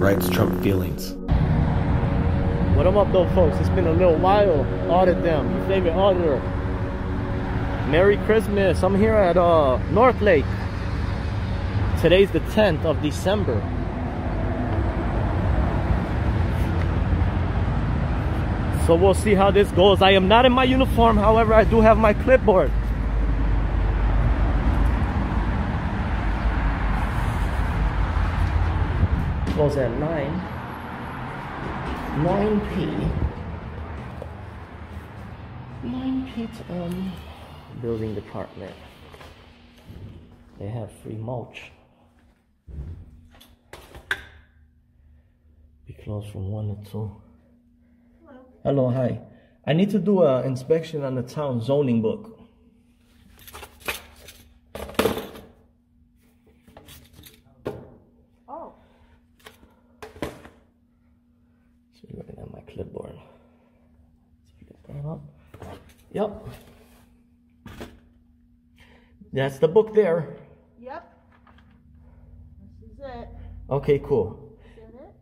writes Trump feelings. What I'm up though, folks? It's been a little while. Audit them, your favorite auditor. Merry Christmas. I'm here at uh, Northlake. Today's the 10th of December. So we'll see how this goes. I am not in my uniform, however, I do have my clipboard. Close at 9. 9p. 9p um, building department. They have free mulch. Be closed from 1 to 2. Hello, hi. I need to do an inspection on the town zoning book. Oh, So you're looking at my clipboard. So get that up. Yep. That's the book there. yep. This is it. Okay, cool. Is that it?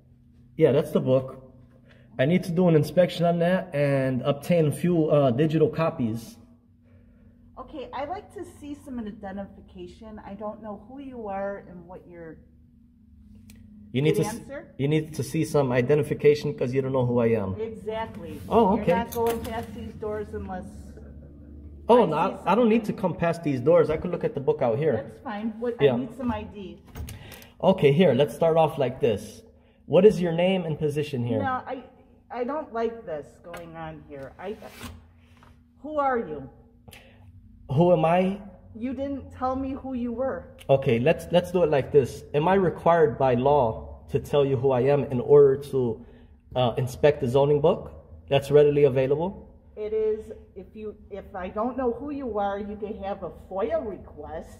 Yeah, that's the book. I need to do an inspection on that and obtain a few uh, digital copies. Okay, I like to see some identification. I don't know who you are and what your, You need to answer. you need to see some identification because you don't know who I am. exactly. Oh, okay. You're not going past these doors unless, Oh, I no, I, I don't need to come past these doors. I could look at the book out here. that's fine. What, Yeah. I need some ID. Okay, here, let's start off like this. What is your name and position here? No, I, I don't like this going on here. I, who are you? Who am I? You didn't tell me who you were. Okay, let's let's do it like this. Am I required by law to tell you who I am in order to uh, inspect the zoning book that's readily available? It is, if you, if I don't know who you are, you can have a FOIA request.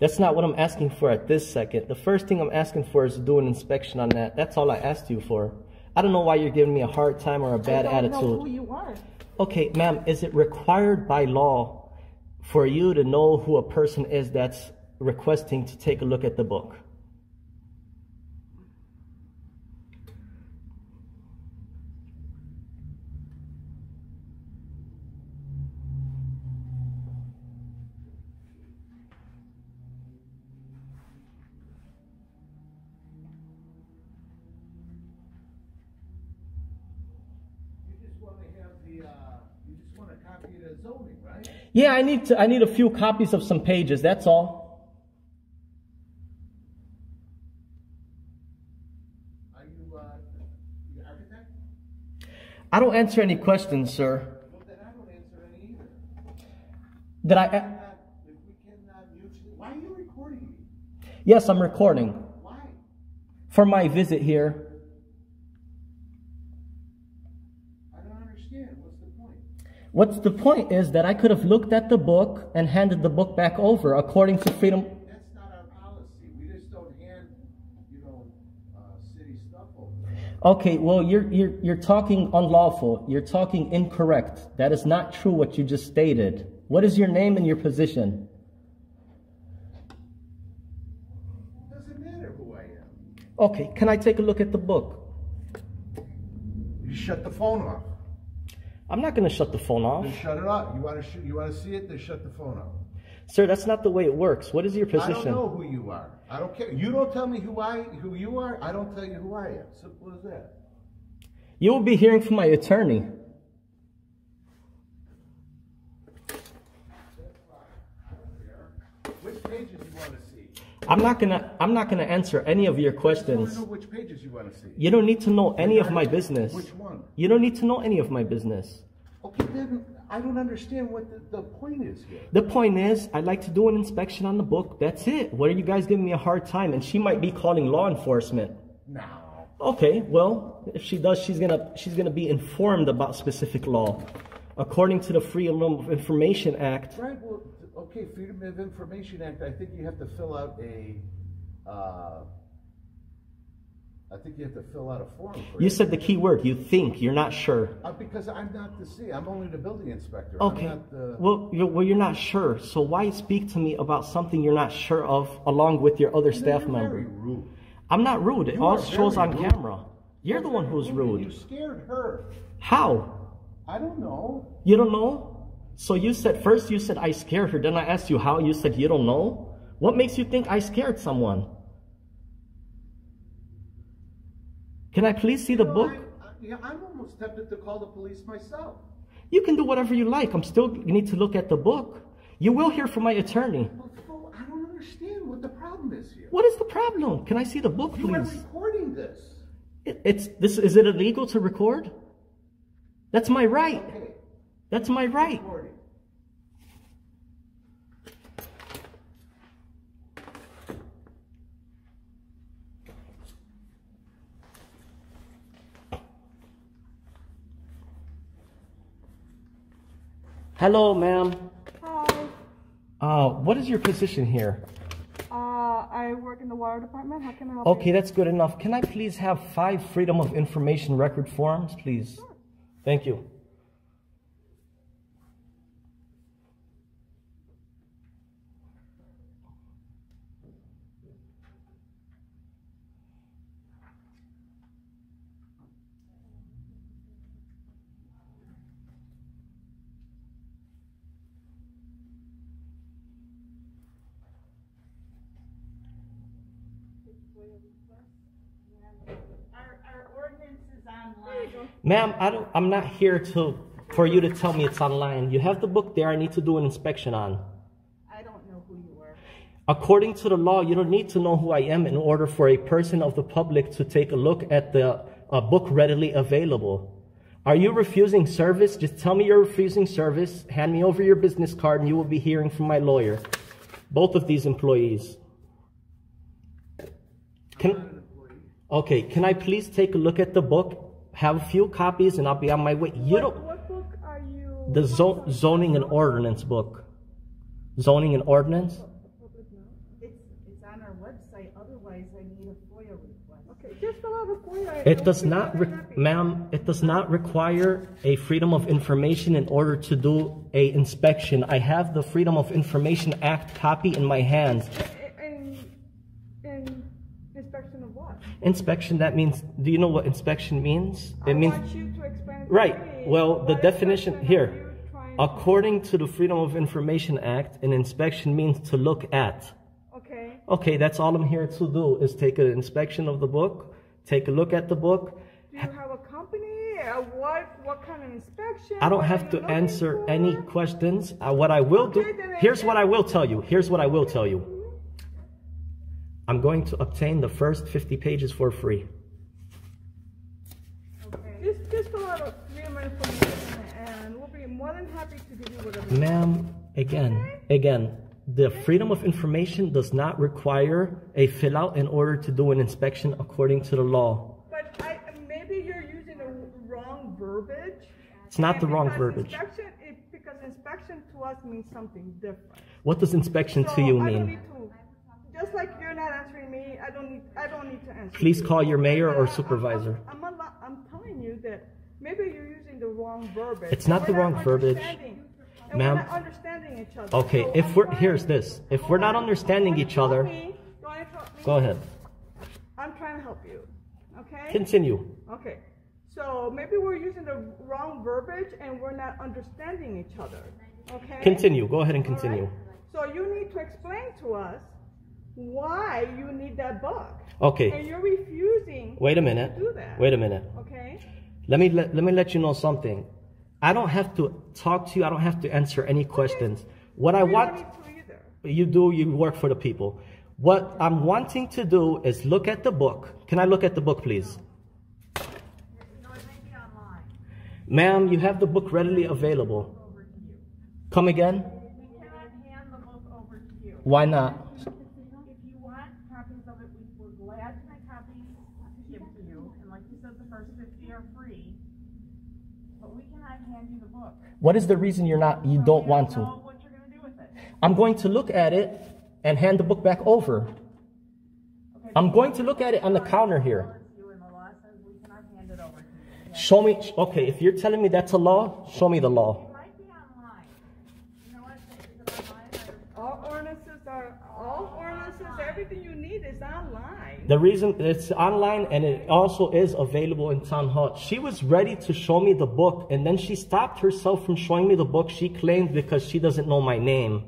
That's not what I'm asking for at this second. The first thing I'm asking for is to do an inspection on that. That's all I asked you for. I don't know why you're giving me a hard time or a bad attitude. I don't know who you are. Okay, ma'am, is it required by law for you to know who a person is that's requesting to take a look at the book? The, uh, you just want a copy of the zoning, right? Yeah, I need to I need a few copies of some pages, that's all. Are you, uh, the architect? I don't answer any questions, sir. Well, then I don't answer any either. Did I Not- If we cannot mutually, why are you recording me? Yes, I'm recording Why? for my visit here. I don't understand. What's the point? What's the point is that I could have looked at the book and handed the book back over according to freedom That's not our policy. We just don't hand, you know, uh, city stuff over. Okay, well, you're, you're, you're talking unlawful. You're talking incorrect. That is not true what you just stated. What is your name and your position? Doesn't matter who I am. Okay, can I take a look at the book? You shut the phone off. I'm not going to shut the phone off. Then shut it off. You want to you want to see it? Then shut the phone off. Sir, that's not the way it works. What is your position? I don't know who you are. I don't care. You don't tell me who I who you are. I don't tell you who I am. Simple as that. You will be hearing from my attorney. Which pages you want to see? I'm not going to I'm not going to answer any of your questions. to know which pages you want to see. You don't need to know any of my business. Which one? You don't need to know any of my business. Okay, then I don't understand what the, the point is here. The point is, I'd like to do an inspection on the book. That's it. What are you guys giving me a hard time? And she might be calling law enforcement. Now, Okay, well, if she does, she's gonna she's gonna be informed about specific law, according to the Freedom of Information Act. right? Well, okay, Freedom of Information Act. I think you have to fill out a. Uh, I think you have to fill out a form for You said the key word. You think you're not sure. Uh, because I'm not the C. I'm only the building inspector. Okay. The. Well, you're, well, you're not sure. So why speak to me about something you're not sure of, along with your other staff You're member? Very rude. I'm not rude. It all shows on rude. camera. You're the one who's rude. You scared her. How? I don't know. You don't know? So you said first you said I scared her. Then I asked you how. You said you don't know. What makes you think I scared someone? Can I please see the book? I- I- yeah, I'm almost tempted to call the police myself. You can do whatever you like. I'm still you need to look at the book. You will hear from my attorney. Well, I don't understand what the problem is here. What is the problem? Can I see the book, You are please? recording this. It, it's this. Is it illegal to record? That's my right. Okay, That's my right. recording. Hello, ma'am. Hi, Uh, what is your position here? uh, I work in the water department. How can I help Okay, you? that's good enough. Can I please have five Freedom of Information record forms, please? Thank you. Ma'am, I don't, I'm not here to for you to tell me it's online. You have the book there. I need to do an inspection on. I don't know who you are. According to the law, you don't need to know who I am in order for a person of the public to take a look at the uh, book readily available. Are you refusing service? Just tell me you're refusing service. Hand me over your business card, and you will be hearing from my lawyer. Both of these employees. Can, okay, can I please take a look at the book? Have a few copies, and I'll be on my way. You What, don't. what book are you? The zo- zoning and ordinance book. Zoning and ordinance. It's, it's on our website, otherwise I need a FOIA request. Okay, just fill out a form. It does not, very re- happy. ma'am, it does not require a freedom of information in order to do a inspection. I have the Freedom of Information Act copy in my hands. In, in inspection of what? Inspection, that means, do you know what inspection means? I It means, want you to explain it to right, well, the definition, here. you trying to- According to the Freedom of Information Act, an inspection means to look at. Okay, Okay, that's all I'm here to do, is take an inspection of the book, take a look at the book, do you have a company? What, what kind of inspection? I don't What have to answer for? any questions. Uh, what I will do, Okay, I- here's what I will tell you. Here's what I will tell you. I'm going to obtain the first 50 pages for free. Just, just fill out a freedom of information and we'll be more than happy to give you whatever. Ma'am, again, again, the Freedom of Information does not require a fill out in order to do an inspection according to the law. But I, maybe you're using the wrong verbiage. It's not the wrong verbiage. Inspection, it, because inspection to us means something different. What does inspection So to you mean? to, just like you're not answering me, I don't need, I don't need to answer. Please call your mayor or supervisor. I'm, I'm, I'm telling you that maybe you're using the wrong verbiage. It's not We're the wrong verbiage. Ma'am. we're not understanding each other. Okay, So if I'm we're, here's this. If we're not on. understanding each other, me? You wanna help me? go ahead. I'm trying to help you, okay? Continue. Okay, so maybe we're using the wrong verbiage and we're not understanding each other, okay? Continue. Go ahead and All right? continue. So you need to explain to us why you need that book. Okay. And you're refusing Wait a minute. to do that. Wait a minute. Okay? Let me let, let me let you know something. I don't have to talk to you. I don't have to answer any questions. What I want don't need to either. you do, you work for the people. What I'm wanting to do is look at the book. Can I look at the book, please? No, Ma'am, you have the book readily available. Come again? We cannot hand the book over to you. Why not? If you want copies of it, we- we're glad to make copies to give to you. And like you said, the first fifty are free. But we cannot hand you the book. What is the reason you're not you don't want to? what you're gonna do with it. I'm going to look at it and hand the book back over. Okay, I'm going to look at it on the counter here. You and the law says we cannot hand it over to you. Show me okay, if you're telling me that's a law, show me the law. It might be online. You know what, is it online or? All ordinances ordinances are, all ordinances, everything you need is online. The reason it's online and it also is available in town hall. She was ready to show me the book and then she stopped herself from showing me the book she claimed because she doesn't know my name.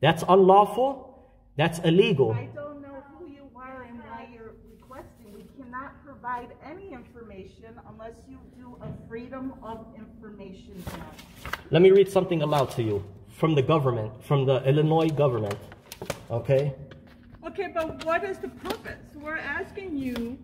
That's unlawful. That's illegal. I don't know who you are and why you're requesting. We cannot provide any information unless you do a freedom of information test. Let me read something aloud to you from the government, from the Illinois government. Okay? Okay, but what is the purpose? We're asking you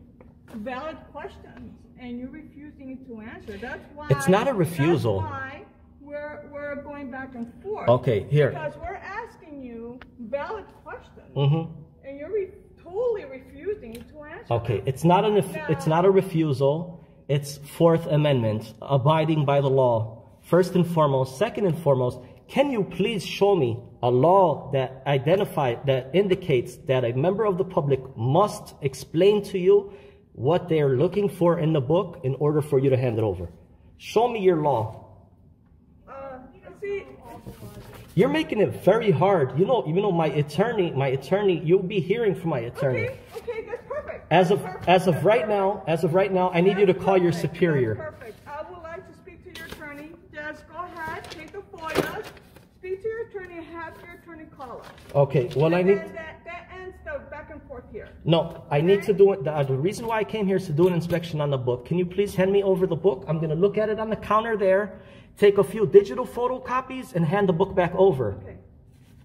valid questions and you're refusing to answer. That's why. It's not a refusal. That's why we're, we're going back and forth. Okay, here. Because we're asking you valid questions Mm-hmm. and you're re- totally refusing to answer. Okay, it's not an it's not a refusal. It's Fourth Amendment, abiding by the law. First and foremost, second and foremost, can you please show me a law that identifies, that indicates that a member of the public must explain to you what they are looking for in the book in order for you to hand it over? Show me your law. Uh, see, You're making it very hard. You know, you know, my attorney, my attorney, you'll be hearing from my attorney. okay, okay, that's perfect. As of perfect. as of right now, as of right now, I need you to That's call your superior. That's perfect. I would like to speak to your attorney. Just go ahead, take the FOIA, your attorney, have your attorney call us. Okay, well, I need, that, that ends the back and forth here. no, I need to do it. The, the reason why I came here is to do an inspection on the book. Can you please hand me over the book? I'm going to look at it on the counter there, take a few digital photocopies, and hand the book back over. Okay.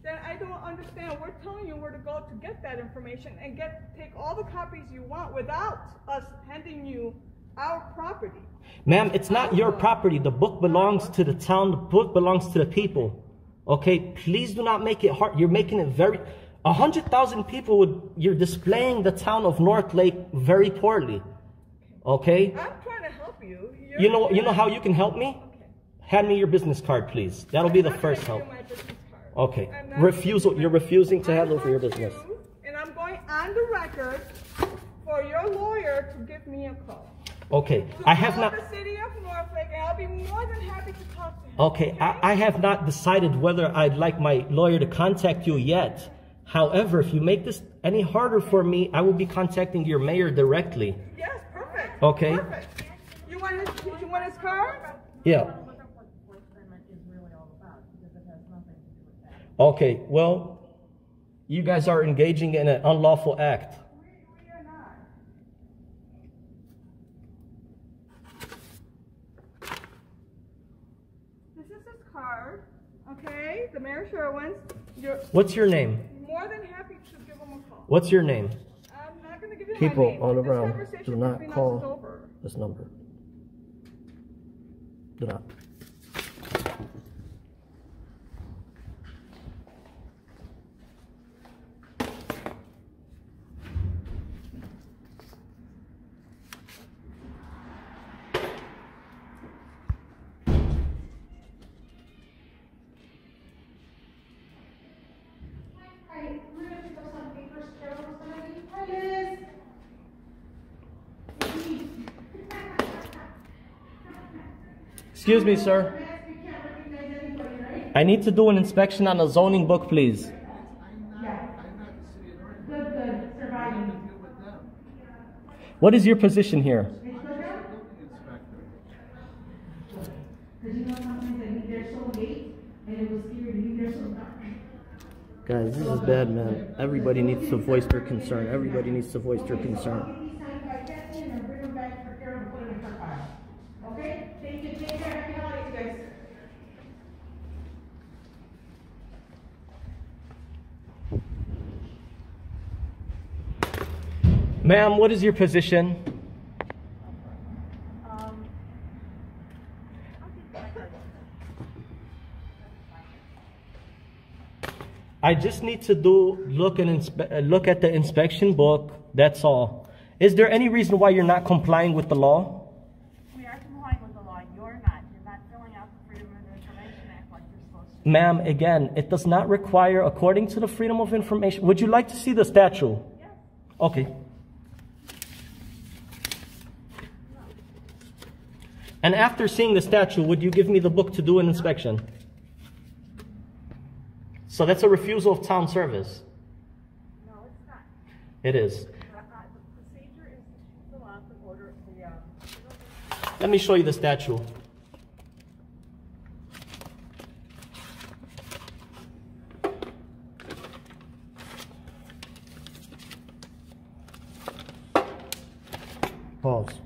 Then I don't understand. We're telling you where to go to get that information and get take all the copies you want without us handing you our property. Ma'am, it's not your property. The book belongs to the town. The book belongs to the people. Okay, please do not make it hard. You're making it very. A hundred thousand people would. You're displaying the town of Northlake very poorly. Okay. I'm trying to help you. You're, You know. You know how you can help me? Okay. Hand me your business card, please. That'll be the I'm not first help. give you my business card. Okay. Refusal. you You're refusing to I hand over your business. you, And I'm going on the record for your lawyer to give me a call. Okay. To I have not. the city of Norfolk, and I'll be more than happy to talk to him. Okay, I, I have not decided whether I'd like my lawyer to contact you yet. However, if you make this any harder for me, I will be contacting your mayor directly. Yes, perfect. Okay. Perfect. You want his, you want his card? Yeah. Look up what the Fourth Amendment is really all about, because it has nothing to do. Okay, well, you guys are engaging in an unlawful act. We, we are not. This is his card, okay? The Mayor Sherwin's. You're What's your name? more than happy to give him a call. What's your name? I'm not gonna give you People my name. all This around, conversation do not between us call. over. This number. Do not. Excuse me, sir. Yes, we can't recognize anybody, right? I need to do an inspection on the zoning book, please. Yeah. Good, good, surviving. What is your position here? Cause you know sometimes I leave there so late, and it was scary to leave there so dark. Guys, this is bad, man. Everybody needs to voice their concern. Everybody needs to voice their concern. These signed by Betsy and bring them back for Carol to put in her file. Okay? Thank you, take care, happy holidays, guys. Ma'am, what is your position? Um, I just need to do look and uh, look at the inspection book. That's all. Is there any reason why you're not complying with the law? we are complying with the law, you're not, you're not filling out the Freedom of Information Act like you're supposed to. Ma'am, again, it does not require, according to the Freedom of Information. Would you like to see the statue? Yes. Okay. And after seeing the statue, would you give me the book to do an inspection? So that's a refusal of town service. No, it's not. It is. Uh, uh, The procedure is to fill out the order, the, um, Let me show you the statute. Pause.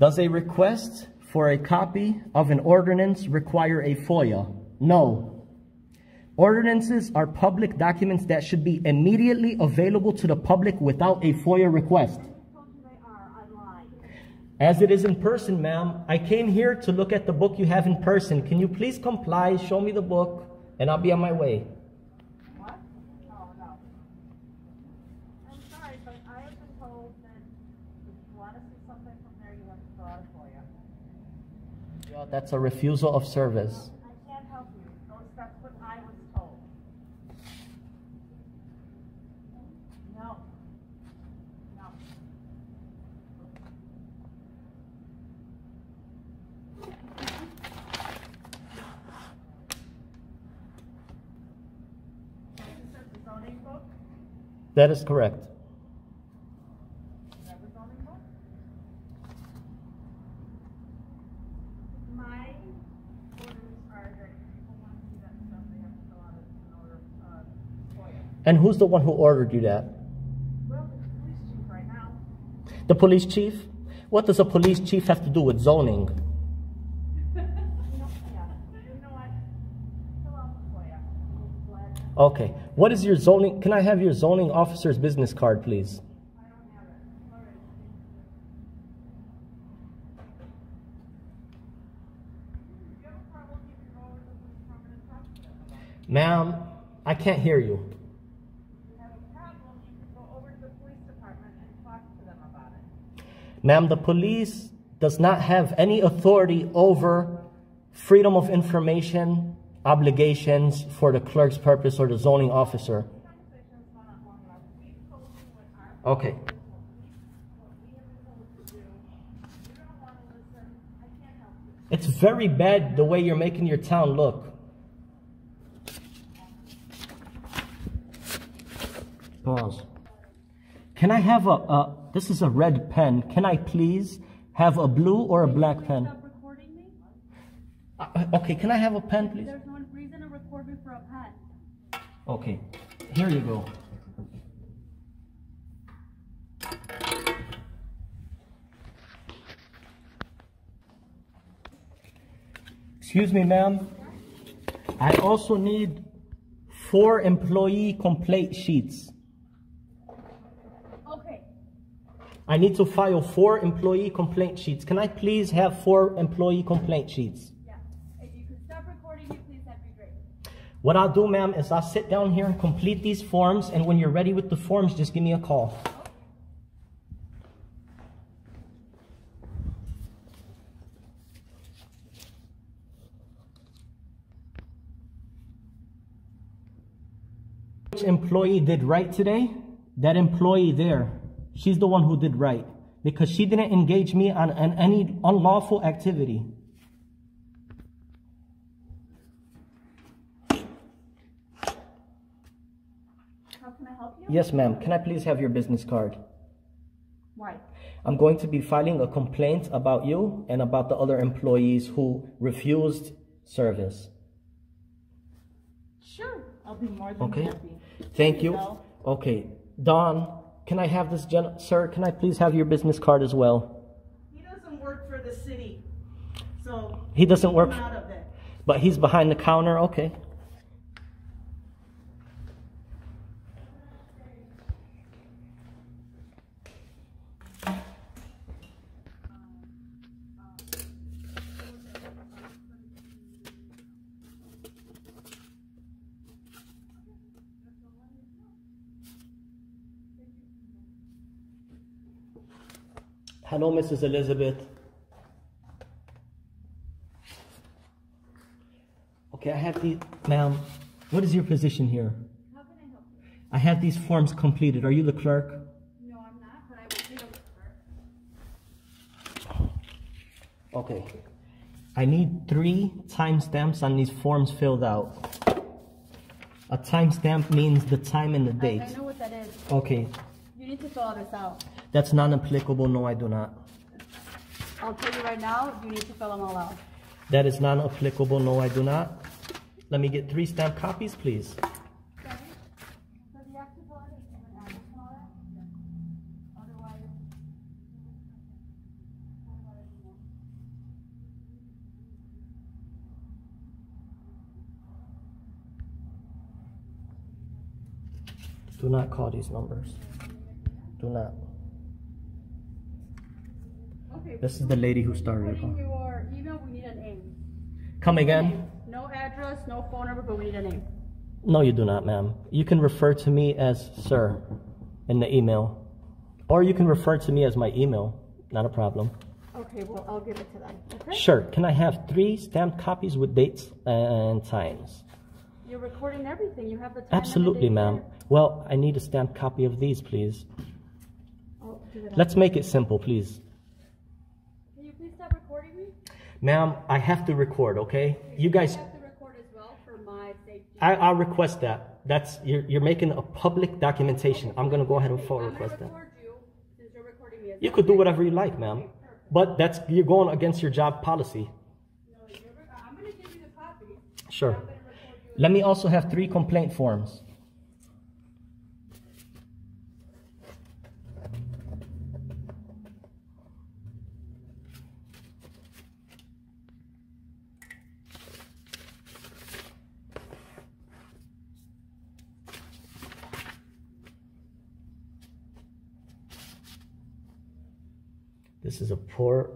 Does a request for a copy of an ordinance require a FOIA? No. Ordinances are public documents that should be immediately available to the public without a FOIA request. As it is in person, ma'am, I came here to look at the book you have in person. Can you please comply, show me the book, and I'll be on my way? What? Oh, no. I'm sorry, but I have been told that want to see something from there, you have to fill out a FOIA. That's a refusal of service. I can't help you. Those, that's what I was told. No. No. This is the zoning book? That is correct. Is that the zoning book? My orders are that if people want to see that stuff, they have to fill out an order, uh, FOIA. And who's the one who ordered you that? Well, the police chief right now, The police chief? What does a police chief have to do with zoning? you know, yeah, you know what? Fill out the FOIA. We'll be glad to- Okay. What is your zoning? Can I have your zoning officer's business card, please? Ma'am, I don't have it. All right. If you have a problem, you can go over to the police department and talk to them about it. Ma'am, I can't hear you. If you have a problem, you can go over to the police department and talk to them about it. Ma'am, the police does not have any authority over freedom of information obligations for the clerk's purpose or the zoning officer. Okay. It's very bad the way you're making your town look. Pause. Can I have a, a, this is a red pen. Can I please have a blue or a black pen? Stop recording me? Uh, okay, can I have a pen, please? There's no reason to record me for a pen. Okay, here you go. Excuse me, ma'am. I also need four employee complaint sheets. Okay, I need to file four employee complaint sheets. Can I please have four employee complaint sheets? yeah. If you could stop recording me, please, that'd be great. What I'll do, ma'am, is I'll sit down here and complete these forms, and when you're ready with the forms, just give me a call. Which employee did right today? That employee there. She's the one who did right because she didn't engage me on, on any unlawful activity. How can I help you? Yes, ma'am. Can I please have your business card? Why? I'm going to be filing a complaint about you and about the other employees who refused service. Sure, I'll be more than Okay. happy. Thank you. go. Okay. Don, can I have this gen- sir, can I please have your business card as well? He doesn't work for the city, so. He doesn't work, I'm out of it. but he's behind the counter. Okay. Hello, Mrs. Elizabeth. Okay, I have the, ma'am, what is your position here? How can I help you? I have these forms completed. Are you the clerk? No, I'm not, but I will be able to. Okay. I need three timestamps on these forms filled out. A timestamp means the time and the I, date. I know what that is. Okay, You need to fill all this out. That's non-applicable. No, I do not. I'll tell you right now, you need to fill them all out. That is non-applicable. No, I do not. Let me get three stamp copies, please. Do not call these numbers. Do not. Okay. This is the lady who started it. Your email, we need a name. Come again? No address, no phone number, but we need a name. No, you do not, ma'am. You can refer to me as sir in the email. Or you can refer to me as my email. Not a problem. Okay, well, I'll give it to them, okay? Sure. Can I have three stamped copies with dates and times? You're recording everything, you have the time Absolutely, ma'am. Well, I need a stamped copy of these, please. I'll do it Let's make it simple, please. Can you please stop recording me? Ma'am, I have to record, okay? You guys, I have to record as well for my... I, I'll request that. That's, you're, you're making a public documentation. I'm gonna go ahead and full request that. you, since you're recording me You could do whatever you like, ma'am. But that's, you're going against your job policy. No, you're rec- I'm gonna give you the copy. Sure. I'm gonna record you. Let me also have three complaint forms. This is a poor,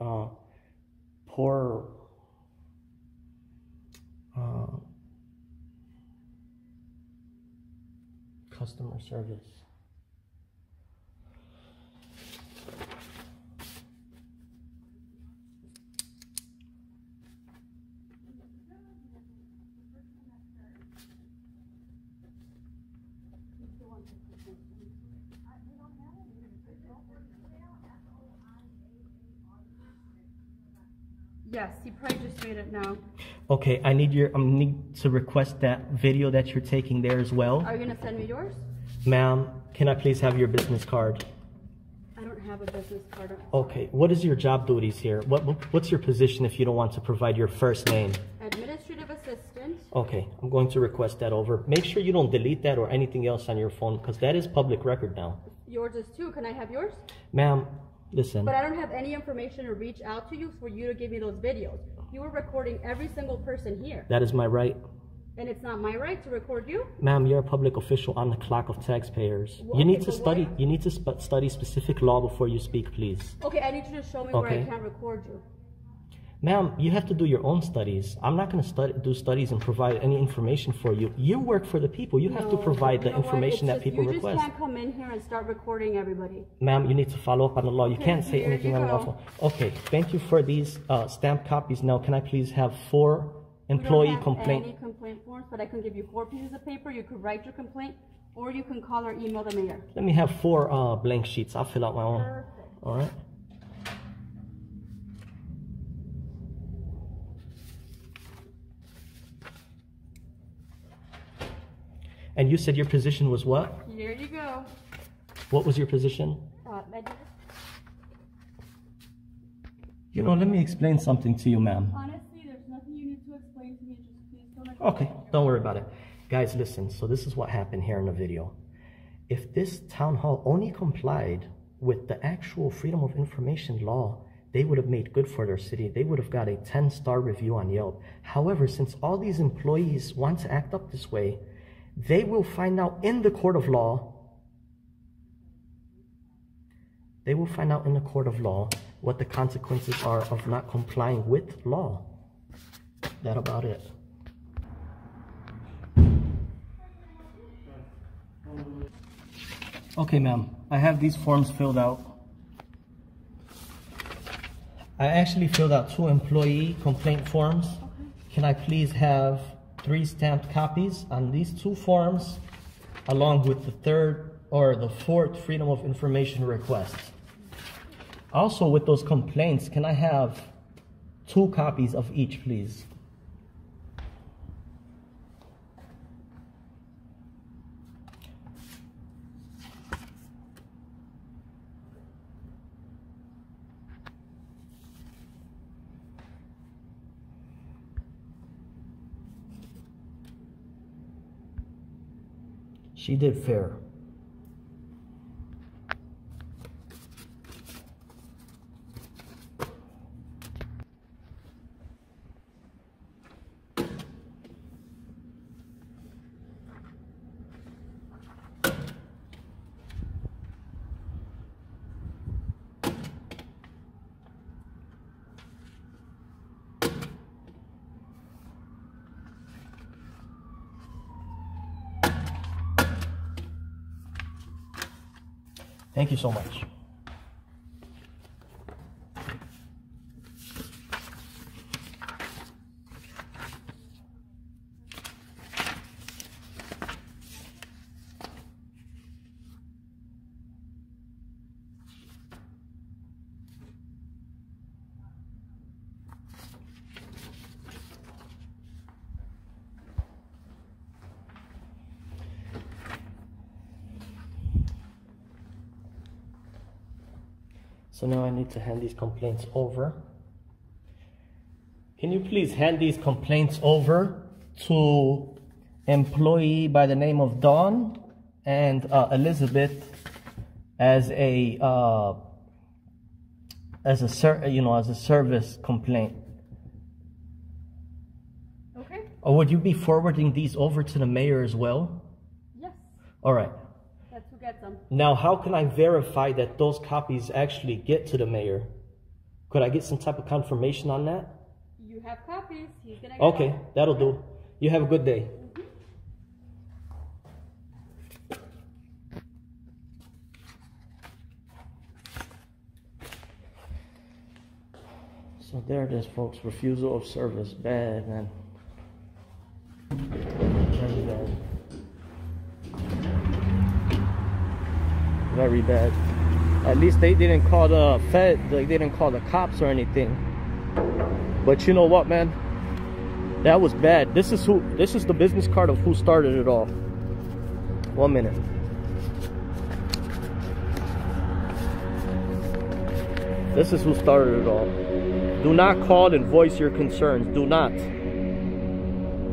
uh, poor uh, customer service. Yes, he probably Okay, I need your, I need to request that video that you're taking there as well. Are you gonna send me yours? Ma'am, can I please have your business card? I don't have a business card. Okay, what is your job duties here? What- what's your position if you don't want to provide your first name? Administrative assistant. Okay, I'm going to request that over. Make sure you don't delete that or anything else on your phone because that is public record now. Yours is too. Can I have yours? Ma'am, listen. But I don't have any information to reach out to you for you to give me those videos. You were recording every single person here, That is my right. and it's not my right to record you. Ma'am, you're a public official on the clock of taxpayers. Well, You need okay, to study, you need to sp- study specific law before you speak, please. Okay, I need you to show me where I can't record you. Ma'am, you have to do your own studies. I'm not going to study, do studies and provide any information for you. You work for the people. You have to provide you the information that just- people you request. just can't come in here and start recording everybody. Ma'am, you need to follow up on the law. You Okay, can't say anything you unlawful. Okay, thank you for these uh, stamped copies. Now, can I please have four We don't employee have complaint? Any complaint forms, but I can give you four pieces of paper. You could write your complaint, or you can call or email the mayor. Let me have four uh, blank sheets. I'll fill out my own. Perfect. All right. And you said your position was what? Here you go. What was your position? Uh, You know, let me explain something to you, ma'am. Honestly, there's nothing you need to explain to me. Just please don't. Okay, don't worry about it. Guys, listen. So this is what happened here in the video. If this town hall only complied with the actual freedom of information law, they would have made good for their city. They would have got a 10 star review on Yelp. However, since all these employees want to act up this way, they will find out in the court of law. They will find out in the court of law what the consequences are of not complying with law. That about it. Okay, ma'am. I have these forms filled out. I actually filled out two employee complaint forms. Can I please have three stamped copies on these two forms along with the third or the fourth Freedom of Information request? Also, with those complaints, can I have Two copies of each, please. She did fair. Thank you so much. So now I need to hand these complaints over. Can you please hand these complaints over to employee by the name of Dawn and uh, Elizabeth as a uh, as a ser- you know as a service complaint? Okay? Or would you be forwarding these over to the mayor as well? Yes. All right. That's who them. Now, how can I verify that those copies actually get to the mayor? Could I get some type of confirmation on that? You have copies. He's gonna get Okay, them. that'll do. You have a good day. So there it is, folks. Refusal of service. Bad, man. Very bad. Very bad. At least they didn't call the Fed, like they didn't call the cops or anything. But you know what, man? That was bad. This is who this is the business card of who started it all. One minute. This is who started it all. Do not call and voice your concerns. Do not.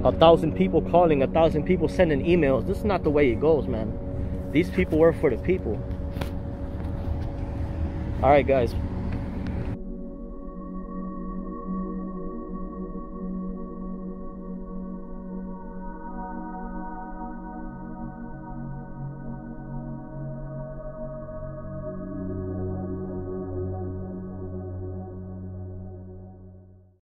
A thousand people calling, a thousand people sending emails. This is not the way it goes, man. These people work for the people. All right, guys.